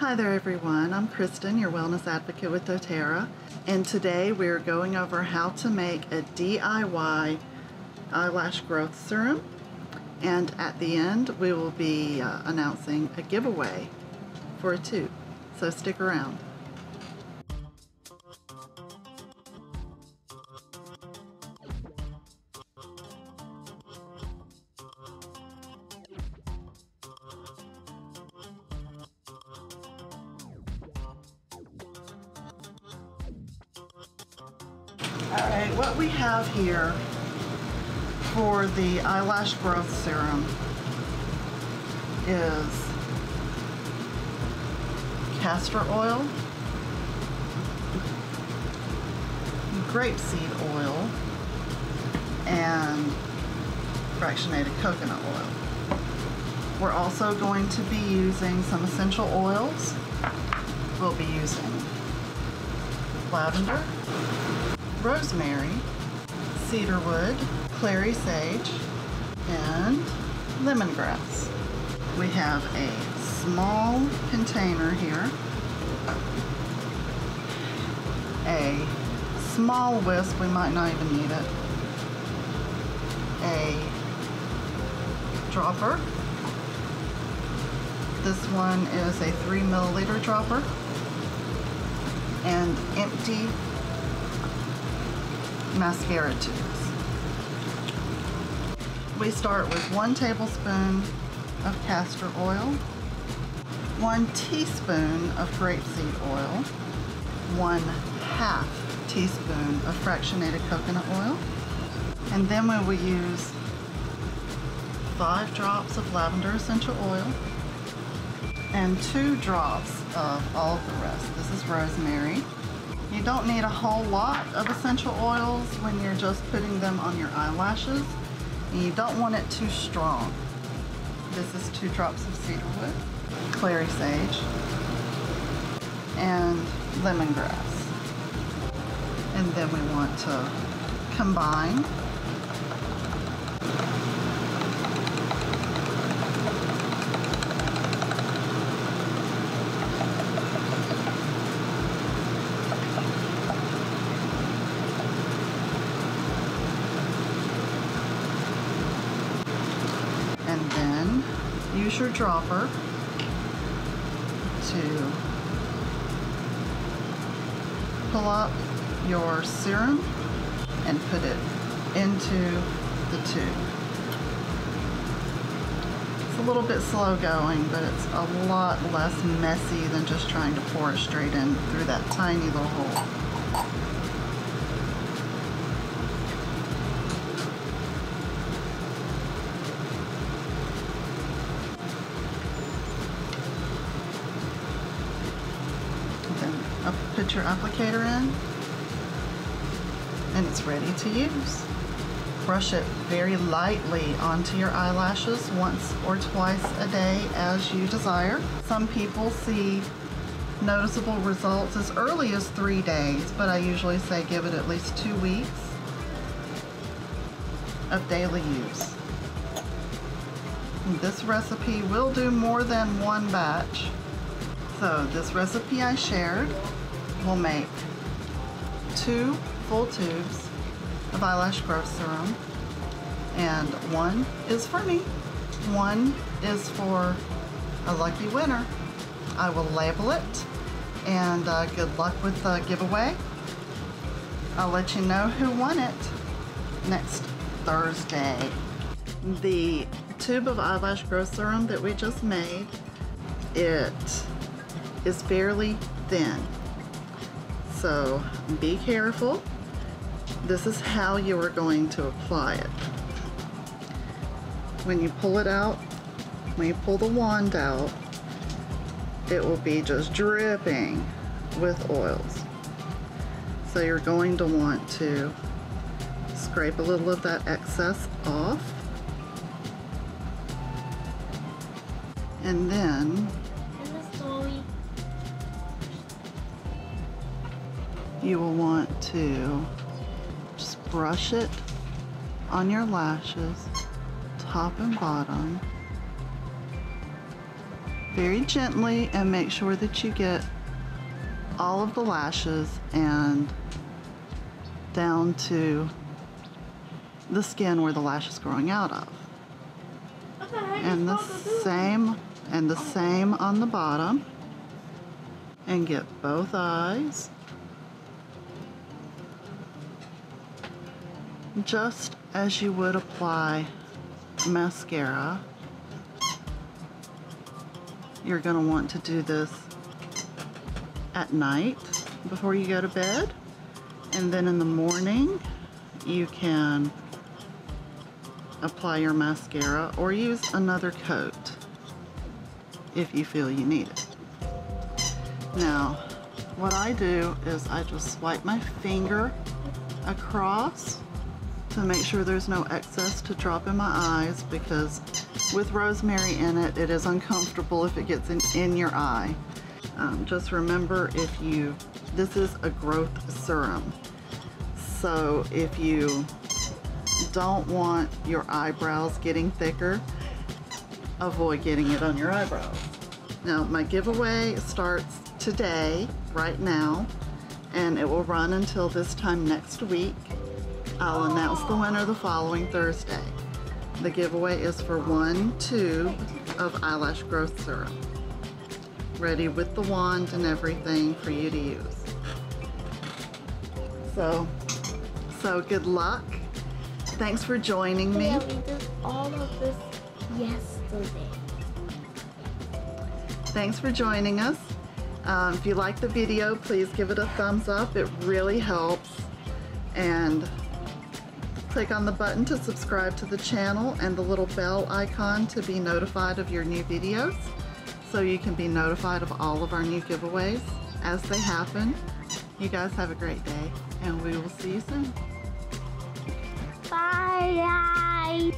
Hi there everyone, I'm Kristen, your wellness advocate with doTERRA, and today we're going over how to make a DIY eyelash growth serum, and at the end we will be uh, announcing a giveaway for a tube, so stick around. Alright, what we have here for the eyelash growth serum is castor oil, grapeseed oil, and fractionated coconut oil. We're also going to be using some essential oils. We'll be using lavender, rosemary, cedarwood, clary sage, and lemongrass. We have a small container here, a small whisk, we might not even need it, a dropper. This one is a three milliliter dropper and empty mascara tubes. We start with one tablespoon of castor oil, one teaspoon of grapeseed oil, one half teaspoon of fractionated coconut oil, and then we will use five drops of lavender essential oil and two drops of all of the rest. This is rosemary. You don't need a whole lot of essential oils when you're just putting them on your eyelashes. And you don't want it too strong. This is two drops of cedarwood, clary sage, and lemongrass. And then we want to combine and then use your dropper to pull up your serum and put it into the tube. It's a little bit slow going, but it's a lot less messy than just trying to pour it straight in through that tiny little hole. Then up- put your applicator in and it's ready to use. Brush it very lightly onto your eyelashes once or twice a day as you desire. Some people see noticeable results as early as three days, but I usually say give it at least two weeks of daily use. This recipe will do more than one batch. So this recipe I shared will make two full tubes of eyelash growth serum and one is for me, one is for a lucky winner. I will label it and uh, good luck with the giveaway. I'll let you know who won it next Thursday. The tube of eyelash growth serum that we just made, it is fairly thin. So be careful. This is how you are going to apply it. When you pull it out, when you pull the wand out, it will be just dripping with oils. So you're going to want to scrape a little of that excess off. And then you will want to just brush it on your lashes, top and bottom. very gently and make sure that you get all of the lashes and down to the skin where the lash is growing out of. And the same and the same on the bottom. And get both eyes. Just as you would apply mascara. You're going to want to do this at night before you go to bed. And then in the morning, you can apply your mascara or use another coat if you feel you need it. Now, what I do is I just swipe my finger across to make sure there's no excess to drop in my eyes because with rosemary in it, it is uncomfortable if it gets in, in your eye. Um, just remember if you, this is a growth serum. So if you don't want your eyebrows getting thicker, avoid getting it on your eyebrows. Now my giveaway starts today, right now, and it will run until this time next week. I'll announce the winner the following Thursday. The giveaway is for one tube of eyelash growth serum. Ready with the wand and everything for you to use. So, so good luck. Thanks for joining me. Yeah, we did all of this yesterday. Thanks for joining us. Um, if you like the video, please give it a thumbs up. It really helps. And click on the button to subscribe to the channel and the little bell icon to be notified of your new videos so you can be notified of all of our new giveaways as they happen. You guys have a great day and we will see you soon. Bye.